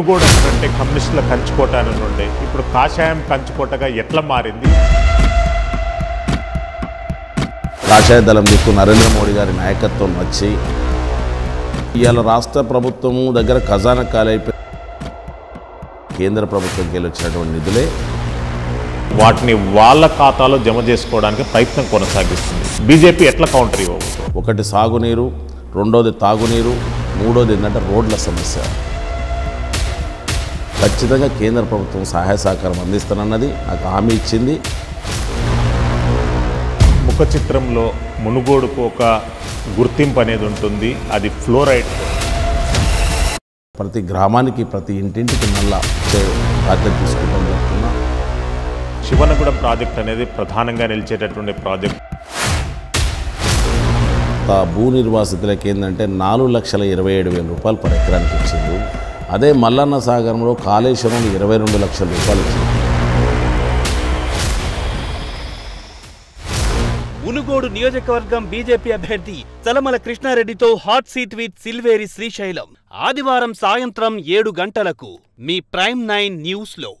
మునుగోడు అంటే కమ్యూనిస్టుల కంచుకోట అని ఉండే ఇప్పుడు కాషాయం కంచుకోటగా ఎట్లా మారింది? కాషాయ దళం దిక్కు నరేంద్ర మోడీ గారి నాయకత్వం వచ్చి ఇవాళ రాష్ట్ర ప్రభుత్వము దగ్గర ఖజానా కాలైపోయి కేంద్ర ప్రభుత్వంకి వెళ్ళి వచ్చినటువంటి నిధులే. వాటిని వాళ్ళ ఖాతాలో జమ చేసుకోవడానికి ప్రయత్నం కొనసాగిస్తుంది. బీజేపీ ఎట్లా కౌంటర్ ఇవ్వవచ్చు ఒకటి సాగునీరు రెండోది తాగునీరు మూడోది ఏంటంటే రోడ్ల సమస్య. ఖచ్చితంగా కేంద్ర ప్రభుత్వం సహాయ సహకారం అందిస్తానన్నది నాకు హామీ ఇచ్చింది. ముఖ చిత్రంలో మునుగోడుకు ఒక గుర్తింపు అనేది ఉంటుంది. అది ఫ్లోరైడ్. ప్రతి గ్రామానికి ప్రతి ఇంటింటికి ఇచ్చే బాధ్యత తీసుకుంటాం చెప్తున్నా శివనగూడెం ప్రాజెక్ట్ అనేది ప్రధానంగా నిలిచేటటువంటి ప్రాజెక్ట్. భూ నిర్వాసితులకి ఏంటంటే నాలుగు లక్షల ఇరవై ఏడు వేల రూపాయలు పర్ ఎకరానికి ఇచ్చింది అదే మల్లన్న సాగరంలో కాళేశ్వరం ఇరవై రెండు లక్షల రూపాయలు ఇచ్చింది మునుగోడు నియోజకవర్గం బీజేపీ అభ్యర్థి Chalamala కృష్ణారెడ్డితో hot seat with Silveri Srisailam. ఆదివారం సాయంత్రం ఏడు గంటలకు మీ ప్రైమ్ నైన్ న్యూస్లో.